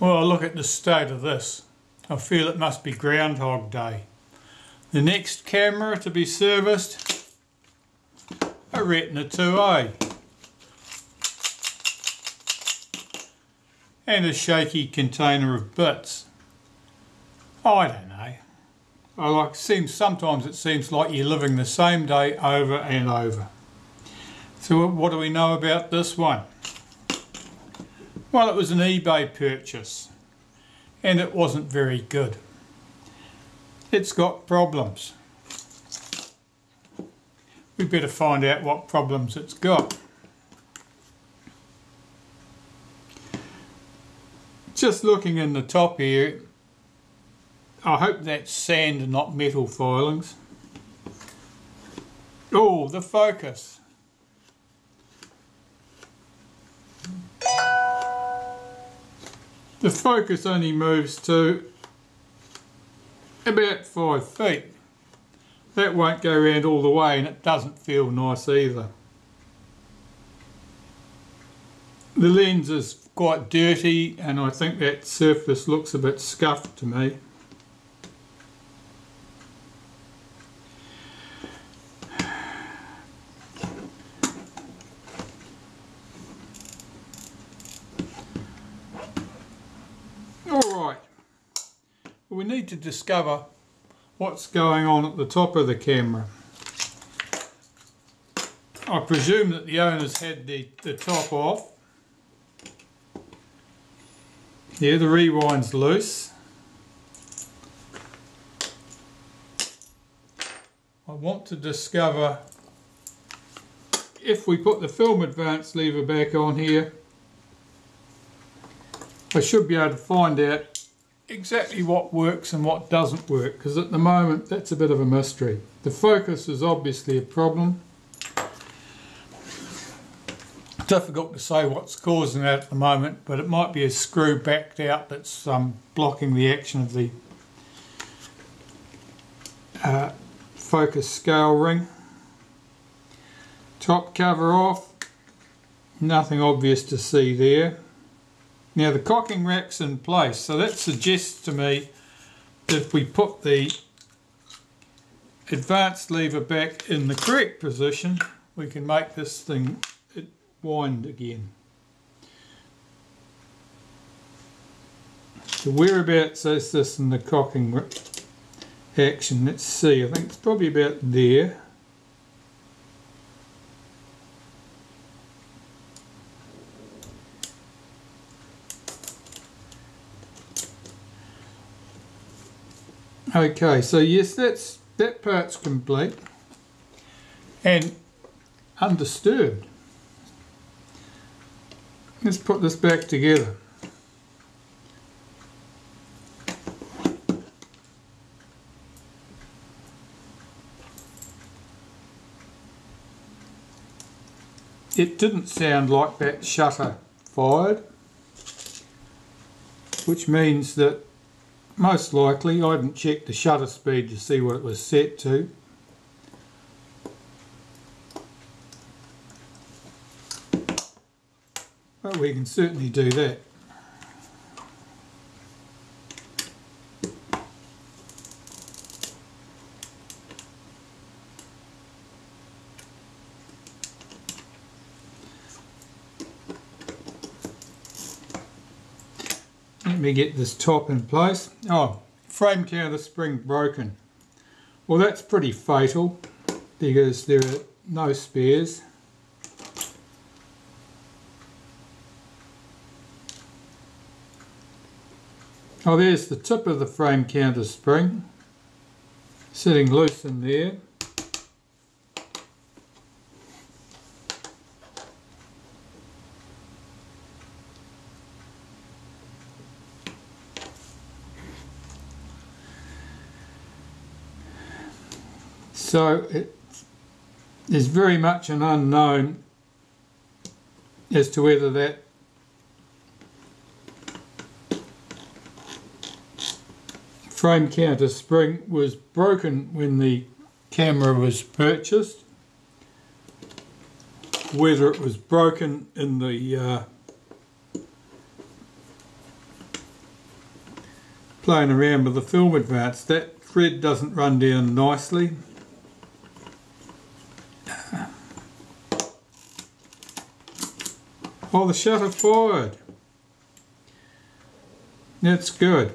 Well, I look at the state of this. I feel it must be Groundhog Day. The next camera to be serviced, a Retina 2A. And a shaky container of bits. I don't know. I like seems sometimes it seems like you're living the same day over and over. So what do we know about this one? Well, it was an eBay purchase and it wasn't very good. It's got problems. We better find out what problems it's got. Just looking in the top here, I hope that's sand and not metal filings. Oh, the focus. The focus only moves to about five feet. That won't go around all the way and it doesn't feel nice either. The lens is quite dirty and I think that surface looks a bit scuffed to me. we need to discover what's going on at the top of the camera. I presume that the owners had the, the top off. Yeah, the rewind's loose. I want to discover if we put the film advance lever back on here I should be able to find out exactly what works and what doesn't work because at the moment that's a bit of a mystery. The focus is obviously a problem. Difficult to say what's causing that at the moment but it might be a screw backed out that's um, blocking the action of the uh, focus scale ring. Top cover off, nothing obvious to see there. Now the cocking rack's in place, so that suggests to me that if we put the advanced lever back in the correct position, we can make this thing wind again. So whereabouts is this in the cocking action? Let's see, I think it's probably about there. Okay, so yes, that's that part's complete and undisturbed. Let's put this back together. It didn't sound like that shutter fired, which means that most likely I hadn't checked the shutter speed to see what it was set to. But we can certainly do that. Me get this top in place. Oh, frame counter spring broken. Well, that's pretty fatal because there are no spares. Oh, there's the tip of the frame counter spring sitting loose in there. So it is very much an unknown as to whether that frame counter spring was broken when the camera was purchased, whether it was broken in the uh, playing around with the film advance. That thread doesn't run down nicely. Oh, the shutter forward. That's good.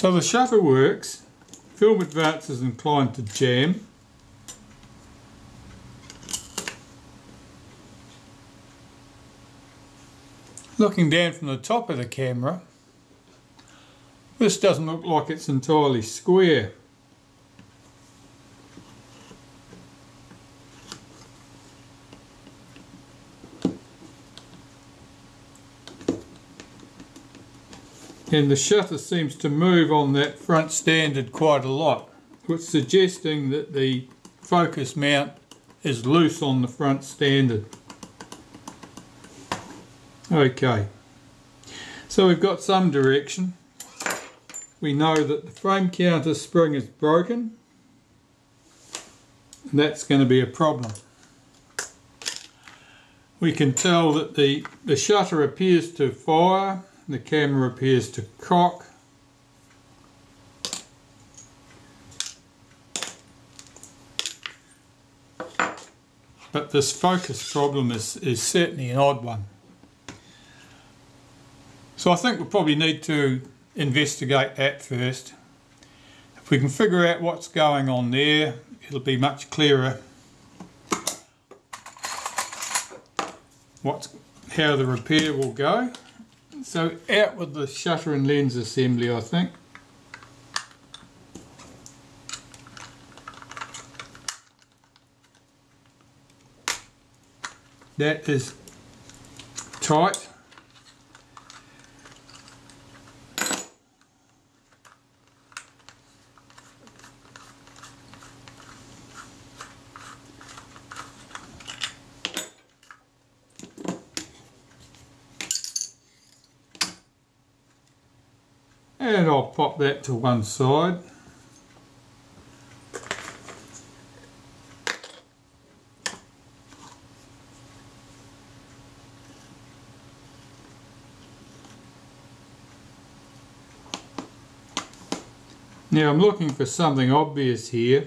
So the shutter works. Film Advance is inclined to jam. Looking down from the top of the camera, this doesn't look like it's entirely square. And the shutter seems to move on that front standard quite a lot which suggesting that the focus mount is loose on the front standard. Okay. So we've got some direction. We know that the frame counter spring is broken. And that's going to be a problem. We can tell that the the shutter appears to fire the camera appears to cock. But this focus problem is, is certainly an odd one. So I think we probably need to investigate that first. If we can figure out what's going on there, it'll be much clearer what's, how the repair will go. So out with the shutter and lens assembly I think. That is tight. and I'll pop that to one side. Now I'm looking for something obvious here.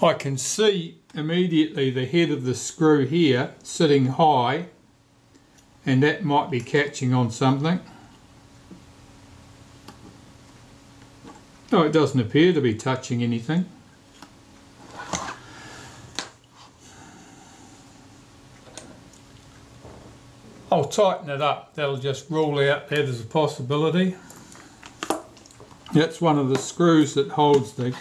I can see immediately the head of the screw here sitting high and that might be catching on something. No, it doesn't appear to be touching anything. I'll tighten it up, that'll just rule out that as a possibility. That's one of the screws that holds the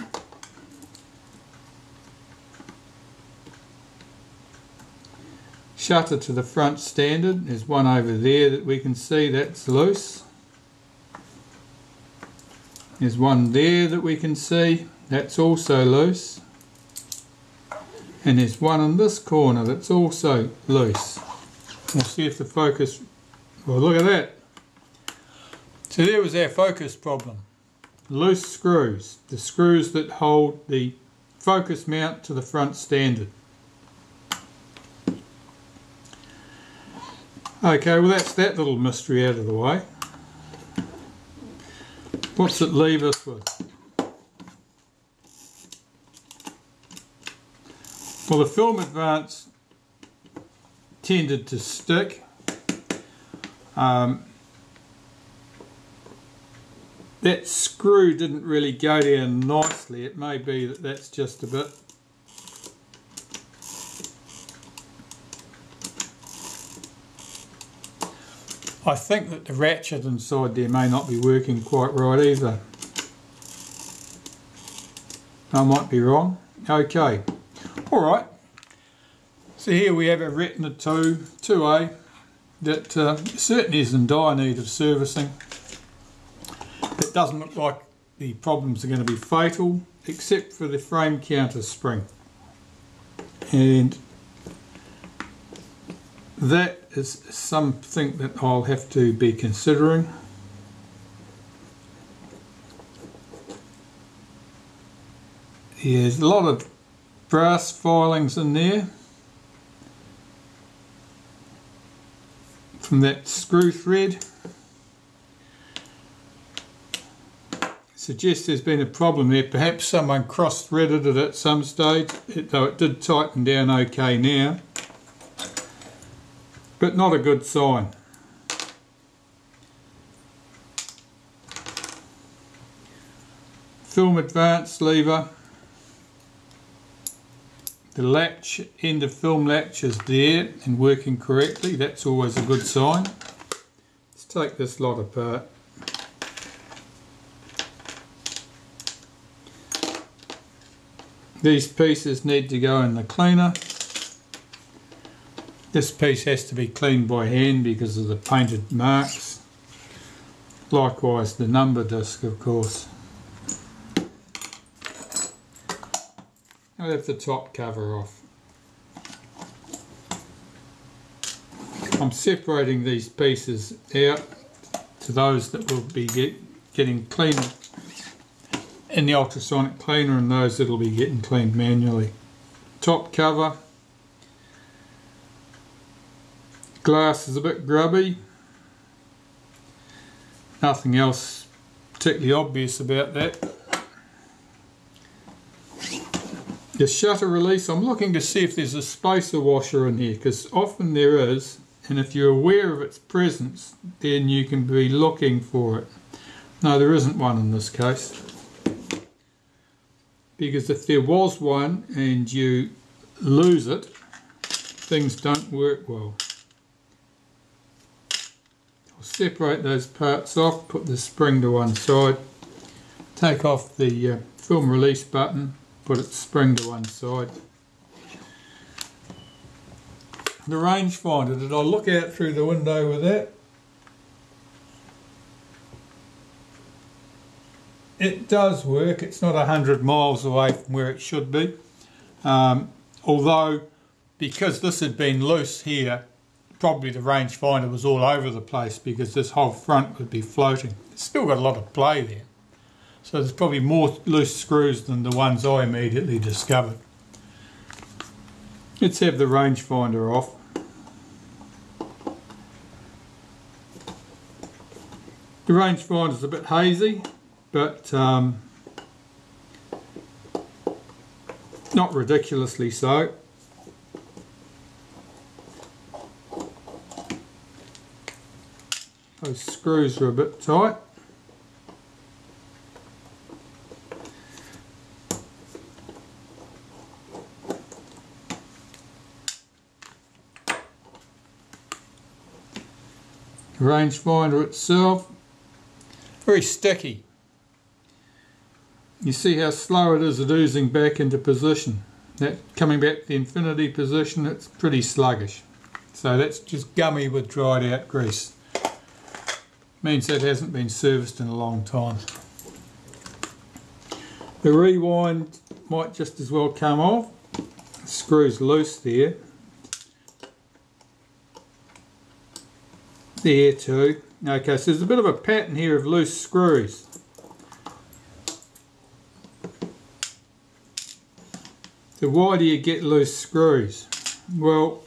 shutter to the front standard. There's one over there that we can see that's loose. There's one there that we can see that's also loose. And there's one in this corner that's also loose. We'll see if the focus, well look at that. So there was our focus problem. Loose screws, the screws that hold the focus mount to the front standard. Okay, well that's that little mystery out of the way. What's it leave us with? Well, the film advance tended to stick. Um, that screw didn't really go down nicely. It may be that that's just a bit I think that the ratchet inside there may not be working quite right either. I might be wrong. Okay. Alright. So here we have a Retina 2 2A that uh, certainly is in dire need of servicing. It doesn't look like the problems are going to be fatal except for the frame counter spring. And that is something that I'll have to be considering. There's a lot of brass filings in there from that screw thread. Suggests there's been a problem there. Perhaps someone cross-threaded it at some stage, though it did tighten down okay now. But not a good sign. Film advance lever. The latch, end of film latch is there and working correctly. That's always a good sign. Let's take this lot apart. These pieces need to go in the cleaner. This piece has to be cleaned by hand because of the painted marks. Likewise the number disc of course. I'll have the top cover off. I'm separating these pieces out to those that will be get, getting cleaned in the ultrasonic cleaner and those that will be getting cleaned manually. Top cover. Glass is a bit grubby. Nothing else particularly obvious about that. The shutter release, I'm looking to see if there's a spacer washer in here because often there is and if you're aware of its presence then you can be looking for it. No there isn't one in this case because if there was one and you lose it things don't work well. Separate those parts off, put the spring to one side, take off the uh, film release button put its spring to one side. The rangefinder, did I look out through the window with that? It does work, it's not a hundred miles away from where it should be. Um, although, because this had been loose here, probably the rangefinder was all over the place because this whole front would be floating. It's still got a lot of play there. So there's probably more loose screws than the ones I immediately discovered. Let's have the rangefinder off. The rangefinder is a bit hazy, but um, not ridiculously so. Those screws are a bit tight. rangefinder itself, very sticky. You see how slow it is at oozing back into position. That coming back to the infinity position, it's pretty sluggish. So that's just gummy with dried out grease. Means that hasn't been serviced in a long time. The rewind might just as well come off. The screw's loose there. there too. Okay, so there's a bit of a pattern here of loose screws. So why do you get loose screws? Well,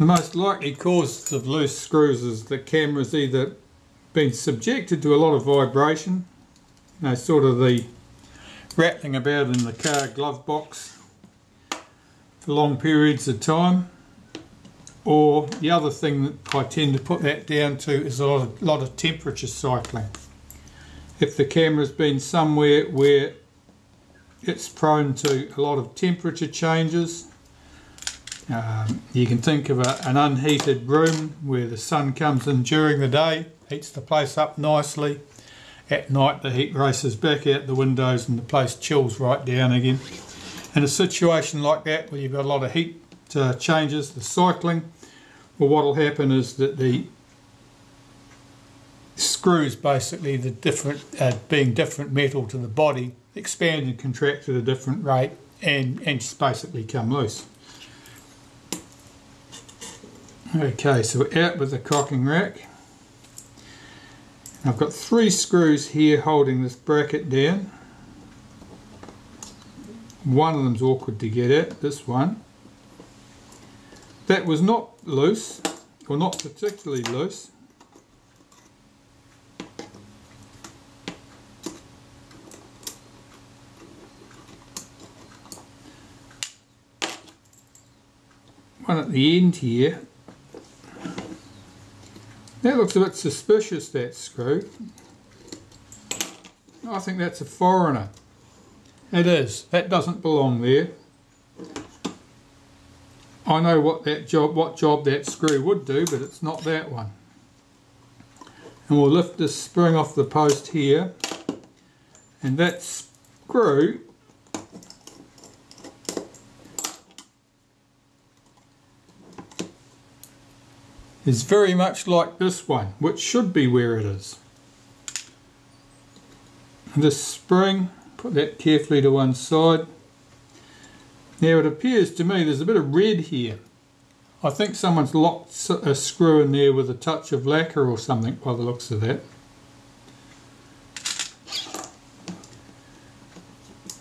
the most likely cause of loose screws is the camera's either been subjected to a lot of vibration, you know, sort of the rattling about in the car glove box for long periods of time, or the other thing that I tend to put that down to is a lot of, lot of temperature cycling. If the camera's been somewhere where it's prone to a lot of temperature changes, um, you can think of a, an unheated room where the sun comes in during the day, heats the place up nicely. At night the heat races back out the windows and the place chills right down again. In a situation like that where you've got a lot of heat uh, changes, the cycling, well what will happen is that the screws basically the different uh, being different metal to the body expand and contract at a different rate and, and just basically come loose. Okay, so we're out with the cocking rack. I've got three screws here holding this bracket down. One of them's awkward to get at, this one. That was not loose, or not particularly loose. One at the end here. That looks a bit suspicious, that screw. I think that's a foreigner. It is. That doesn't belong there. I know what that job, what job that screw would do, but it's not that one. And we'll lift this spring off the post here, and that screw is very much like this one, which should be where it is. This spring, put that carefully to one side. Now it appears to me there's a bit of red here. I think someone's locked a screw in there with a touch of lacquer or something by the looks of that.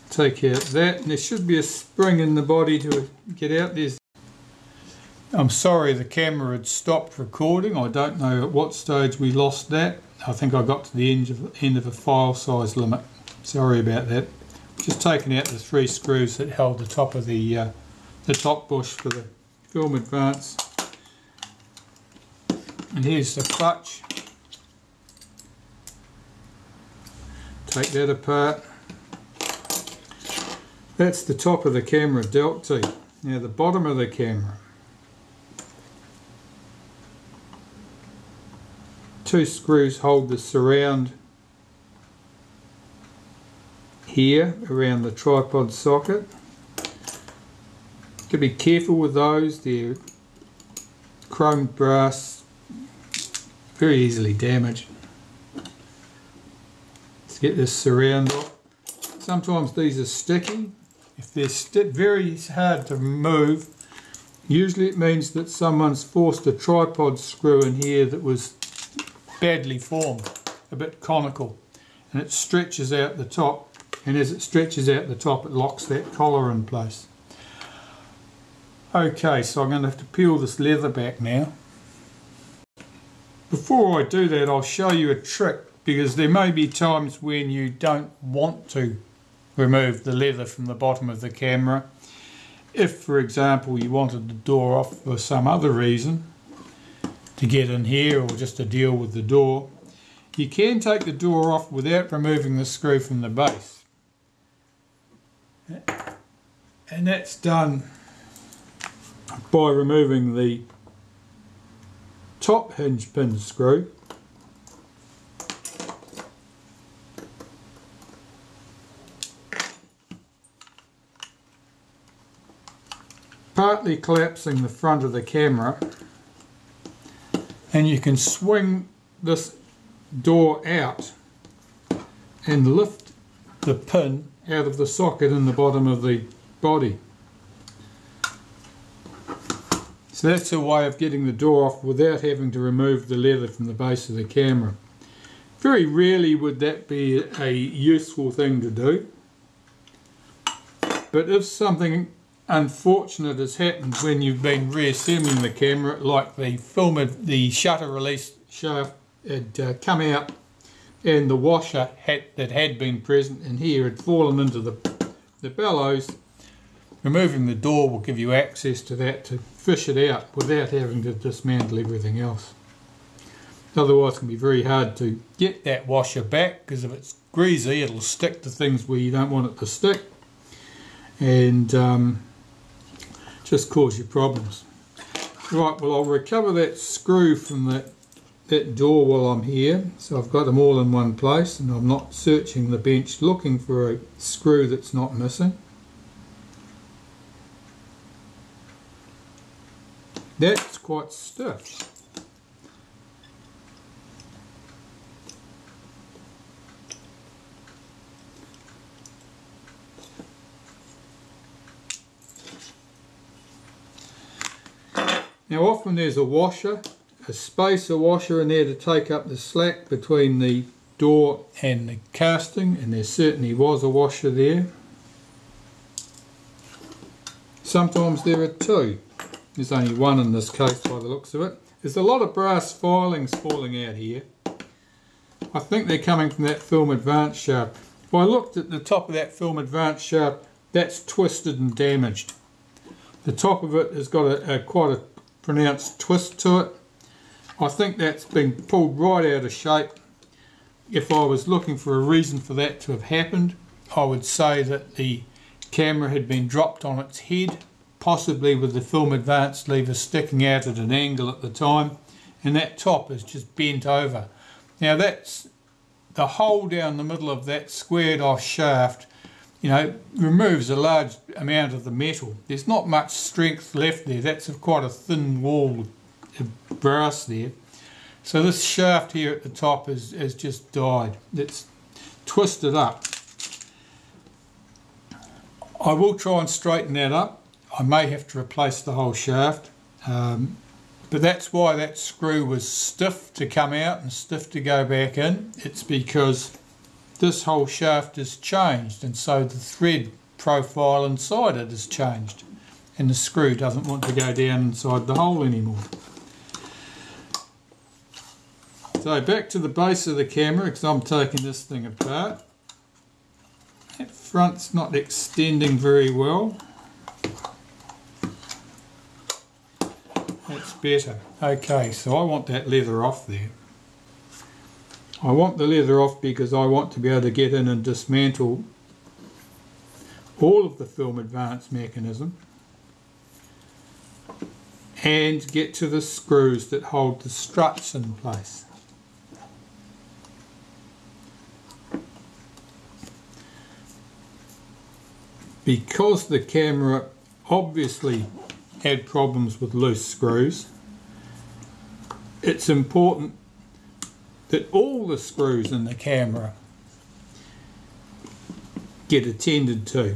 Take out that and there should be a spring in the body to get out. There's I'm sorry the camera had stopped recording. I don't know at what stage we lost that. I think I got to the end of, the end of a file size limit. Sorry about that just taking out the three screws that held the top of the uh, the top bush for the film advance and here's the clutch take that apart that's the top of the camera dealt to now the bottom of the camera two screws hold the surround here around the tripod socket. Got to be careful with those, they're chrome brass, very easily damaged. Let's get this surround off. Sometimes these are sticky. If they're very hard to move, usually it means that someone's forced a tripod screw in here that was badly formed, a bit conical, and it stretches out the top and as it stretches out the top it locks that collar in place. Okay, so I'm going to have to peel this leather back now. Before I do that I'll show you a trick because there may be times when you don't want to remove the leather from the bottom of the camera. If for example you wanted the door off for some other reason to get in here or just to deal with the door you can take the door off without removing the screw from the base. And that's done by removing the top hinge pin screw. Partly collapsing the front of the camera and you can swing this door out and lift the pin out of the socket in the bottom of the body. So that's a way of getting the door off without having to remove the leather from the base of the camera. Very rarely would that be a useful thing to do. But if something unfortunate has happened when you've been reassembling the camera, like the film, of the shutter release shaft had uh, come out and the washer had, that had been present in here had fallen into the, the bellows. Removing the door will give you access to that to fish it out without having to dismantle everything else. Otherwise it can be very hard to get that washer back because if it's greasy it'll stick to things where you don't want it to stick and um, just cause you problems. Right, well I'll recover that screw from that that door while I'm here. So I've got them all in one place and I'm not searching the bench looking for a screw that's not missing. That's quite stiff Now often there's a washer a spacer washer in there to take up the slack between the door and the casting and there certainly was a washer there sometimes there are two. There's only one in this case by the looks of it. There's a lot of brass filings falling out here. I think they're coming from that film advance shaft. If I looked at the top of that film advance shaft, that's twisted and damaged. The top of it has got a, a quite a pronounced twist to it. I think that's been pulled right out of shape. If I was looking for a reason for that to have happened, I would say that the camera had been dropped on its head, possibly with the film advance lever sticking out at an angle at the time, and that top is just bent over. Now that's the hole down the middle of that squared off shaft you know, removes a large amount of the metal. There's not much strength left there. That's quite a thin wall of brass there. So this shaft here at the top is, is just died. It's twisted up. I will try and straighten that up. I may have to replace the whole shaft. Um, but that's why that screw was stiff to come out and stiff to go back in. It's because this whole shaft is changed and so the thread profile inside it is changed and the screw doesn't want to go down inside the hole anymore. So back to the base of the camera because I'm taking this thing apart. That front's not extending very well. That's better. Okay, so I want that leather off there. I want the leather off because I want to be able to get in and dismantle all of the film advance mechanism and get to the screws that hold the struts in place. Because the camera obviously had problems with loose screws, it's important that all the screws in the camera get attended to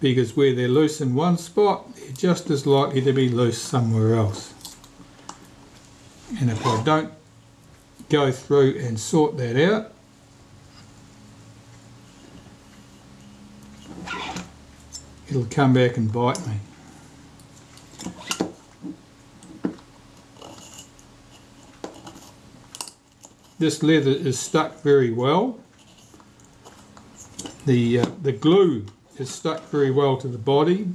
because where they're loose in one spot they're just as likely to be loose somewhere else. And if I don't go through and sort that out it'll come back and bite me This leather is stuck very well. The, uh, the glue is stuck very well to the body.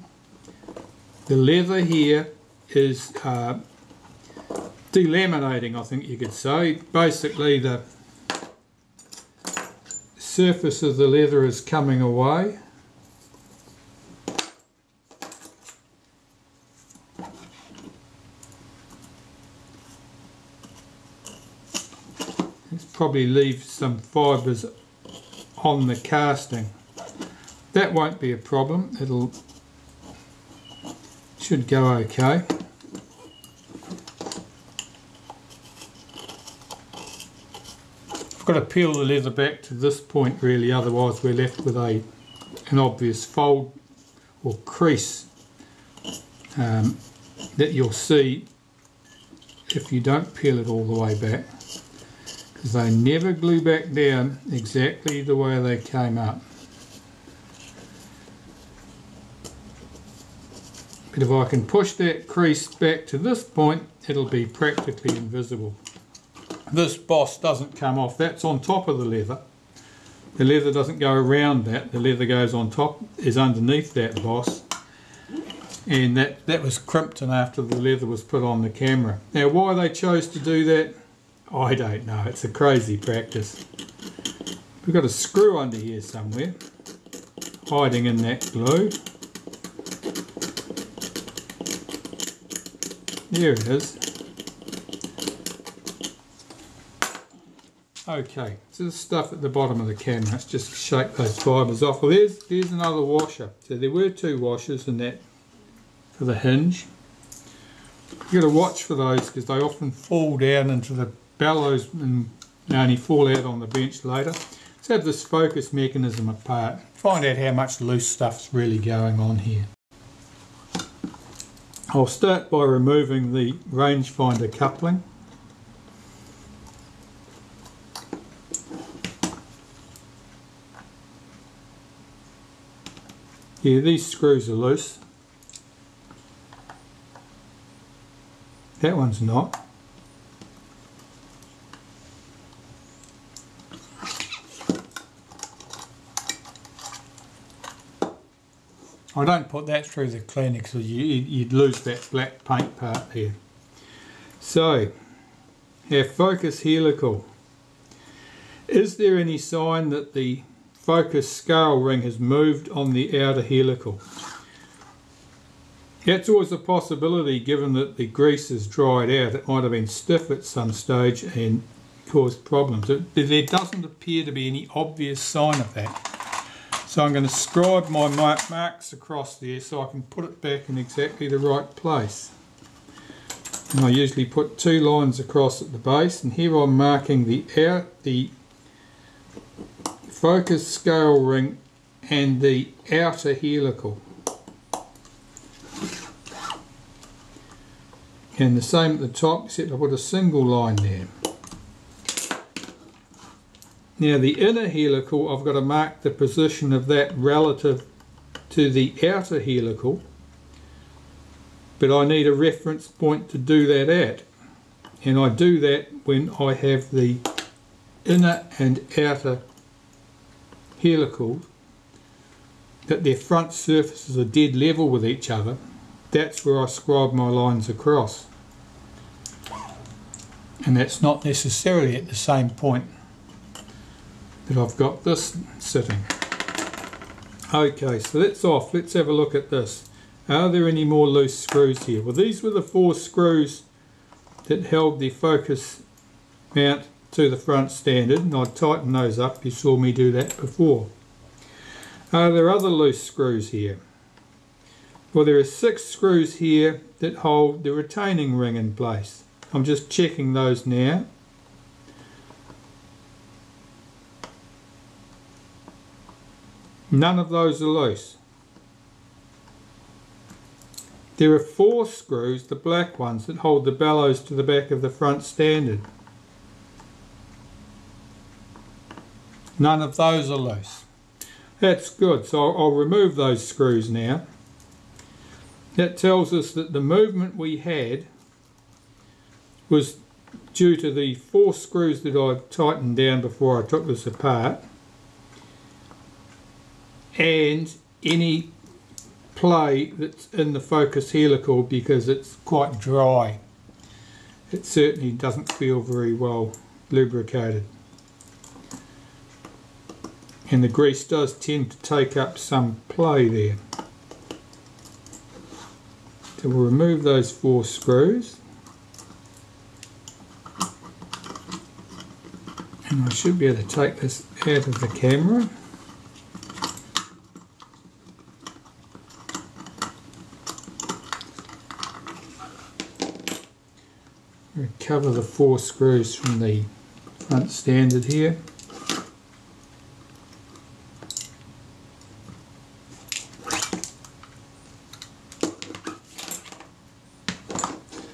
The leather here is uh, delaminating, I think you could say. Basically, the surface of the leather is coming away. Probably leave some fibres on the casting. That won't be a problem, it'll should go okay. I've got to peel the leather back to this point really, otherwise we're left with a an obvious fold or crease um, that you'll see if you don't peel it all the way back because they never glue back down exactly the way they came up. But if I can push that crease back to this point, it'll be practically invisible. This boss doesn't come off, that's on top of the leather. The leather doesn't go around that, the leather goes on top, is underneath that boss. And that, that was crimped in after the leather was put on the camera. Now why they chose to do that, I don't know. It's a crazy practice. We've got a screw under here somewhere, hiding in that glue. There it is. Okay, so the stuff at the bottom of the camera, let's just shake those fibres off. Well, there's, there's another washer. So there were two washers in that for the hinge. You've got to watch for those because they often fall down into the bellows and only fall out on the bench later. Let's have this focus mechanism apart. Find out how much loose stuff's really going on here. I'll start by removing the rangefinder coupling. Yeah, these screws are loose. That one's not. I don't put that through the cleaner because you, you'd lose that black paint part there. So, our focus helical. Is there any sign that the focus scale ring has moved on the outer helical? That's always a possibility given that the grease has dried out. It might have been stiff at some stage and caused problems. There doesn't appear to be any obvious sign of that. So I'm going to scribe my marks across there so I can put it back in exactly the right place. And I usually put two lines across at the base and here I'm marking the out the focus scale ring and the outer helical. And the same at the top except I put a single line there. Now the inner helical, I've got to mark the position of that relative to the outer helical, but I need a reference point to do that at. And I do that when I have the inner and outer helical, that their front surfaces are dead level with each other. That's where I scribe my lines across. And that's not necessarily at the same point that I've got this sitting. Okay, so that's off. Let's have a look at this. Are there any more loose screws here? Well, these were the four screws that held the focus mount to the front standard, and I tightened those up. You saw me do that before. Are there other loose screws here? Well, there are six screws here that hold the retaining ring in place. I'm just checking those now. None of those are loose. There are four screws, the black ones, that hold the bellows to the back of the front standard. None of those are loose. That's good, so I'll, remove those screws now. That tells us that the movement we had was due to the four screws that I tightened down before I took this apart and any play that's in the focus helical because it's quite dry. It certainly doesn't feel very well lubricated. And the grease does tend to take up some play there. So we'll remove those four screws. And I should be able to take this out of the camera. Recover the four screws from the front standard here.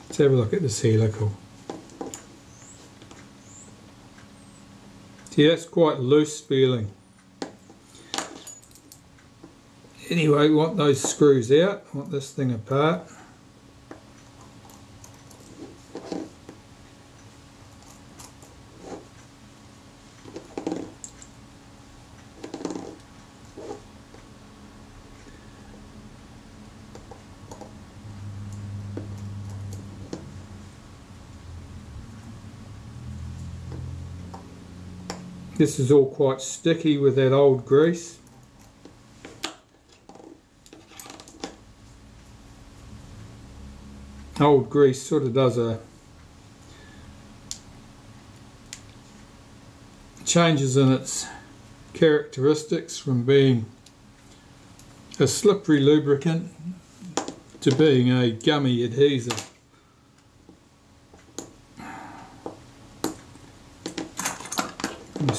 Let's have a look at the helical. See that's quite loose feeling. Anyway, we want those screws out, want this thing apart. This is all quite sticky with that old grease. Old grease sort of does a changes in its characteristics from being a slippery lubricant to being a gummy adhesive.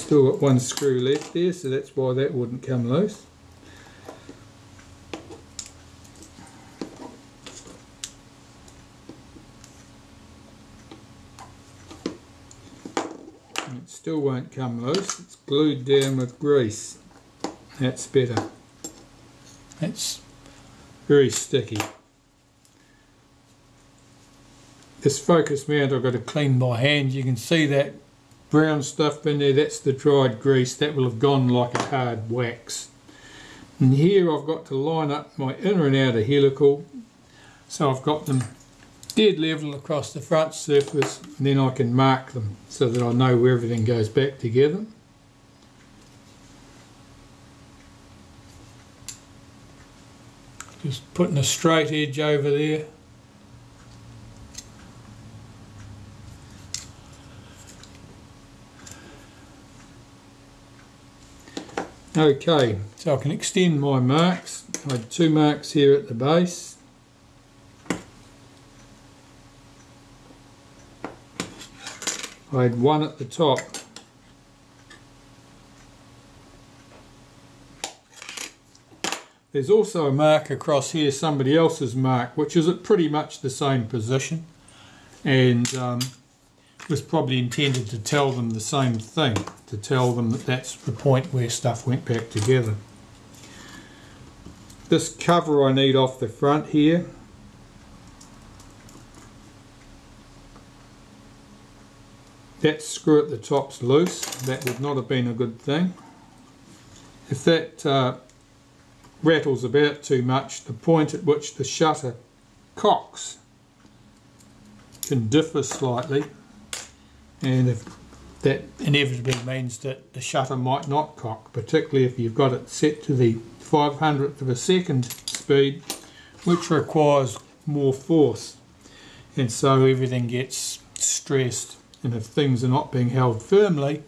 Still got one screw left there, so that's why that wouldn't come loose. It still won't come loose, it's glued down with grease. That's better. that's very sticky. this focus mount I've got to clean by hand. You can see that brown stuff in there, that's the dried grease. That will have gone like a hard wax. And here I've got to line up my inner and outer helical. So I've got them dead level across the front surface and then I can mark them so that I know where everything goes back together. Just putting a straight edge over there. Okay, so I can extend my marks. I had two marks here at the base. I had one at the top. There's also a mark across here, somebody else's mark, which is at pretty much the same position and um, was probably intended to tell them the same thing, to tell them that that's the point where stuff went back together. This cover I need off the front here. That screw at the top's loose, that would not have been a good thing. If that uh, rattles about too much, the point at which the shutter cocks can differ slightly and if that inevitably means that the shutter might not cock, particularly if you've got it set to the 500th of a second speed, which requires more force. And so everything gets stressed. And if things are not being held firmly,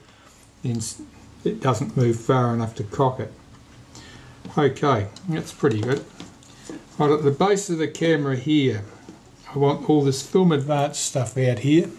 then it doesn't move far enough to cock it. Okay, that's pretty good. Right at the base of the camera here, I want all this film advanced stuff out here.